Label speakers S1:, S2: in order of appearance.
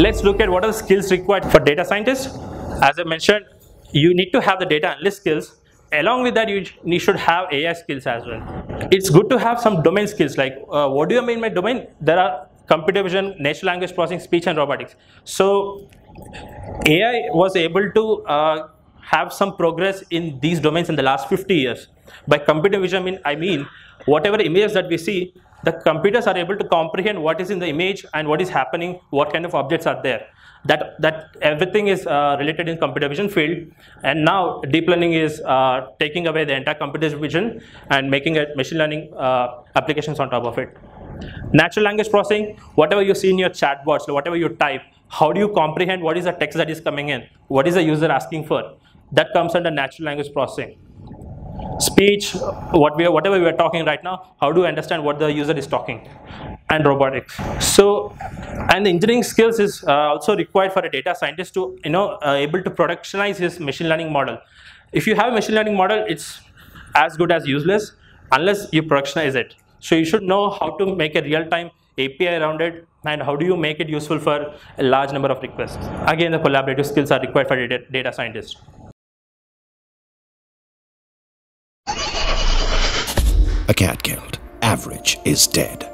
S1: let's look at what are the skills required for data scientists. As I mentioned, you need to have the data analyst skills. Along with that, you, you should have AI skills as well. It's good to have some domain skills like uh, what do you mean by domain? There are computer vision, natural language processing, speech and robotics. So AI was able to uh, have some progress in these domains in the last 50 years. By computer vision, I mean, I mean whatever images that we see, the computers are able to comprehend what is in the image and what is happening, what kind of objects are there. That, that everything is uh, related in computer vision field. And now deep learning is uh, taking away the entire computer vision and making it machine learning uh, applications on top of it. Natural language processing, whatever you see in your chatbots, whatever you type, how do you comprehend what is the text that is coming in? What is the user asking for? That comes under natural language processing speech, what we are, whatever we are talking right now, how do you understand what the user is talking, and robotics. So, and the engineering skills is uh, also required for a data scientist to, you know, uh, able to productionize his machine learning model. If you have a machine learning model, it's as good as useless unless you productionize it. So you should know how to make a real-time API around it and how do you make it useful for a large number of requests. Again, the collaborative skills are required for data, data scientist.
S2: Acadgild. Average is dead.